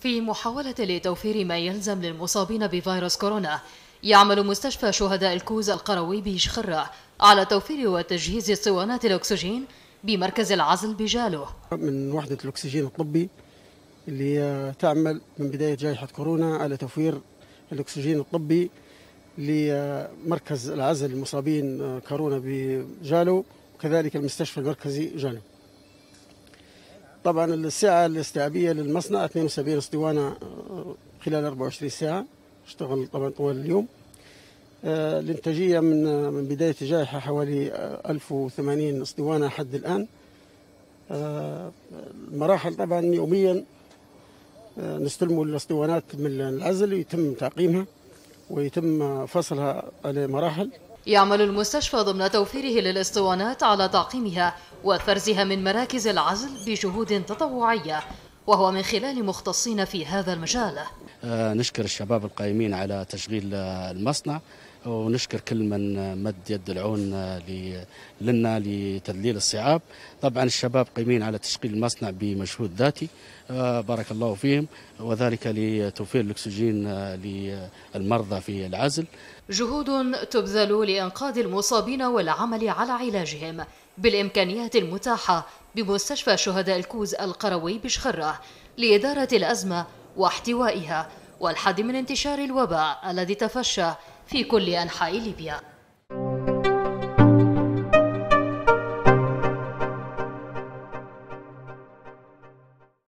في محاولة لتوفير ما يلزم للمصابين بفيروس كورونا يعمل مستشفى شهداء الكوز القروي بشخرة على توفير وتجهيز اسطوانات الأكسجين بمركز العزل بجالو. من وحدة الأكسجين الطبي اللي تعمل من بداية جائحة كورونا على توفير الأكسجين الطبي لمركز العزل المصابين كورونا بجالو وكذلك المستشفى المركزي جالو. طبعا السعة الاستيعابية للمصنع 72 أسطوانة خلال 24 ساعة. اشتغل طبعا طوال اليوم. آه، الإنتاجية من من بداية الجائحة حوالي 1080 أسطوانة حد الآن. آه، المراحل طبعا يوميا آه، نستلموا الأسطوانات من العزل ويتم تعقيمها ويتم فصلها على مراحل. يعمل المستشفى ضمن توفيره للأسطوانات على تعقيمها وفرزها من مراكز العزل بجهود تطوعية وهو من خلال مختصين في هذا المجال. آه، نشكر الشباب القائمين على تشغيل آه، المصنع ونشكر كل من مد يد العون آه، لنا لتدليل الصعاب. طبعا الشباب قيمين على تشغيل المصنع بمجهود ذاتي بارك الله فيهم وذلك لتوفير الأكسجين للمرضى في العزل. جهود تبذل لإنقاذ المصابين والعمل على علاجهم. بالإمكانيات المتاحة بمستشفى شهداء الكوز القروي بشخرة لإدارة الأزمة واحتوائها والحد من انتشار الوباء الذي تفشى في كل أنحاء ليبيا.